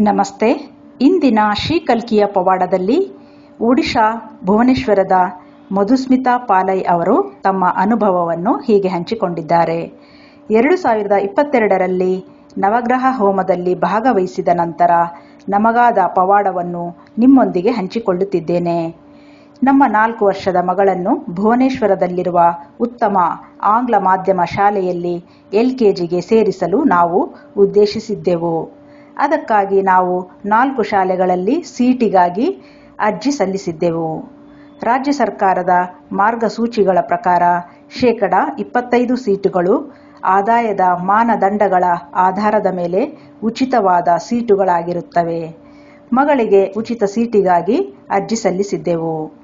ನಮಸ್ತೆ. ಇಂದಿನ ಶ್ರೀಕಲ್ಕಿಯ ಪವಾಡದಲ್ಲಿ ಒಡಿಶಾ ಭುವನೇಶ್ವರದ ಮಧುಸ್ಮಿತಾ ಪಾಲೈ ಅವರು ತಮ್ಮ ಅನುಭವವನ್ನು ಹೀಗೆ ಹಂಚಿಕೊಂಡಿದ್ದಾರೆ. ಎರಡು ಸಾವಿರದ ಇಪ್ಪತ್ತೆರಡರಲ್ಲಿ ನವಗ್ರಹ ಹೋಮದಲ್ಲಿ ಭಾಗವಹಿಸಿದ ನಂತರ ನಮಗಾದ ಪವಾಡವನ್ನು ನಿಮ್ಮೊಂದಿಗೆ ಹಂಚಿಕೊಳ್ಳುತ್ತಿದ್ದೇನೆ. ನಮ್ಮ ನಾಲ್ಕು ವರ್ಷದ ಮಗಳನ್ನು ಭುವನೇಶ್ವರದಲ್ಲಿರುವ ಉತ್ತಮ ಆಂಗ್ಲ ಮಾಧ್ಯಮ ಶಾಲೆಯಲ್ಲಿ ಎಲ್ಕೆಜಿಗೆ ಸೇರಿಸಲು ನಾವು ಉದ್ದೇಶಿಸಿದ್ದೆವು. ಅದಕ್ಕಾಗಿ ನಾವು ನಾಲ್ಕು ಶಾಲೆಗಳಲ್ಲಿ ಸೀಟಿಗಾಗಿ ಅರ್ಜಿ ಸಲ್ಲಿಸಿದ್ದೆವು. ರಾಜ್ಯ ಸರ್ಕಾರದ ಮಾರ್ಗಸೂಚಿಗಳ ಪ್ರಕಾರ ಶೇಕಡ ಇಪ್ಪತ್ತೈದು ಸೀಟುಗಳು ಆದಾಯದ ಮಾನದಂಡಗಳ ಆಧಾರದ ಮೇಲೆ ಉಚಿತವಾದ ಸೀಟುಗಳಾಗಿರುತ್ತವೆ. ಮಗಳಿಗೆ ಉಚಿತ ಸೀಟಿಗಾಗಿ ಅರ್ಜಿ ಸಲ್ಲಿಸಿದ್ದೆವು.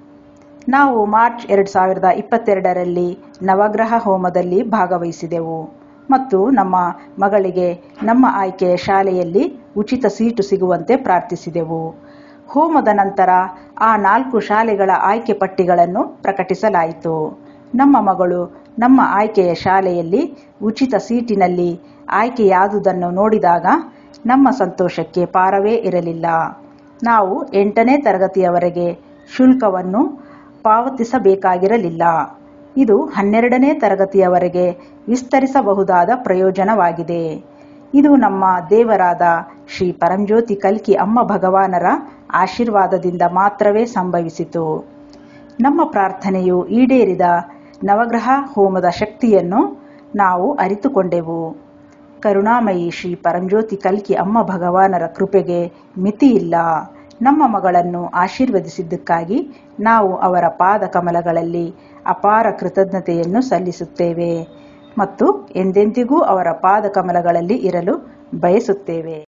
ನಾವು ಮಾರ್ಚ್ ಎರಡು ಸಾವಿರದ ಇಪ್ಪತ್ತೆರಡರಲ್ಲಿ ನವಗ್ರಹ ಹೋಮದಲ್ಲಿ ಭಾಗವಹಿಸಿದೆವು. ಮತ್ತು ನಮ್ಮ ಮಗಳಿಗೆ ನಮ್ಮ ಆಯ್ಕೆಯ ಶಾಲೆಯಲ್ಲಿ ಉಚಿತ ಸೀಟು ಸಿಗುವಂತೆ ಪ್ರಾರ್ಥಿಸಿದೆವು. ಹೋಮದ ನಂತರ ಆ ನಾಲ್ಕು ಶಾಲೆಗಳ ಆಯ್ಕೆ ಪಟ್ಟಿಗಳನ್ನು ಪ್ರಕಟಿಸಲಾಯಿತು. ನಮ್ಮ ಮಗಳು ನಮ್ಮ ಆಯ್ಕೆಯ ಶಾಲೆಯಲ್ಲಿ ಉಚಿತ ಸೀಟಿನಲ್ಲಿ ಆಯ್ಕೆಯಾದುದನ್ನು ನೋಡಿದಾಗ ನಮ್ಮ ಸಂತೋಷಕ್ಕೆ ಪಾರವೇ ಇರಲಿಲ್ಲ. ನಾವು ಎಂಟನೇ ತರಗತಿಯವರೆಗೆ ಶುಲ್ಕವನ್ನು ಪಾವತಿಸಬೇಕಾಗಿರಲಿಲ್ಲ. ಇದು ಹನ್ನೆರಡನೇ ತರಗತಿಯವರೆಗೆ ವಿಸ್ತರಿಸಬಹುದಾದ ಪ್ರಯೋಜನವಾಗಿದೆ. ಇದು ನಮ್ಮ ದೇವರಾದ ಶ್ರೀ ಪರಂಜ್ಯೋತಿ ಕಲ್ಕಿ ಅಮ್ಮ ಭಗವಾನರ ಆಶೀರ್ವಾದದಿಂದ ಮಾತ್ರವೇ ಸಂಭವಿಸಿತು. ನಮ್ಮ ಪ್ರಾರ್ಥನೆಯು ಈಡೇರಿದ ನವಗ್ರಹ ಹೋಮದ ಶಕ್ತಿಯನ್ನು ನಾವು ಅರಿತುಕೊಂಡೆವು. ಕರುಣಾಮಯಿ ಶ್ರೀ ಪರಂಜ್ಯೋತಿ ಕಲ್ಕಿ ಅಮ್ಮ ಭಗವಾನರ ಕೃಪೆಗೆ ಮಿತಿಯಿಲ್ಲ. ನಮ್ಮ ಮಗಳನ್ನು ಆಶೀರ್ವದಿಸಿದ್ದಕ್ಕಾಗಿ ನಾವು ಅವರ ಪಾದ ಕಮಲಗಳಲ್ಲಿ ಅಪಾರ ಕೃತಜ್ಞತೆಯನ್ನು ಸಲ್ಲಿಸುತ್ತೇವೆ. ಮತ್ತು ಎಂದೆಂದಿಗೂ ಅವರ ಪಾದ ಕಮಲಗಳಲ್ಲಿ ಇರಲು ಬಯಸುತ್ತೇವೆ.